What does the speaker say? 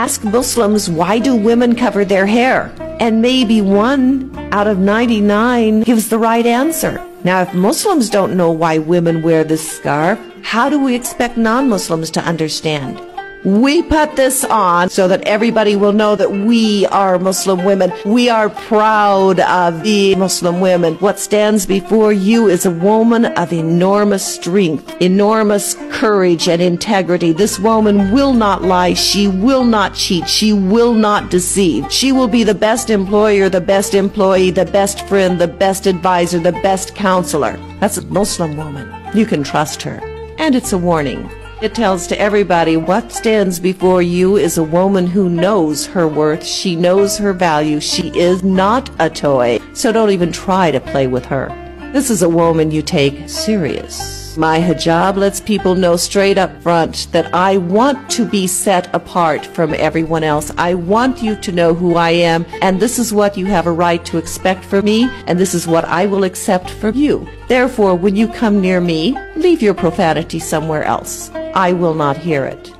ask Muslims why do women cover their hair? And maybe one out of 99 gives the right answer. Now, if Muslims don't know why women wear this scarf, how do we expect non-Muslims to understand? We put this on so that everybody will know that we are Muslim women. We are proud of the Muslim women. What stands before you is a woman of enormous strength, enormous courage and integrity. This woman will not lie. She will not cheat. She will not deceive. She will be the best employer, the best employee, the best friend, the best advisor, the best counselor. That's a Muslim woman. You can trust her. And it's a warning. It tells to everybody what stands before you is a woman who knows her worth. She knows her value. She is not a toy. So don't even try to play with her. This is a woman you take serious. My hijab lets people know straight up front that I want to be set apart from everyone else. I want you to know who I am, and this is what you have a right to expect from me, and this is what I will accept from you. Therefore, when you come near me, leave your profanity somewhere else. I will not hear it.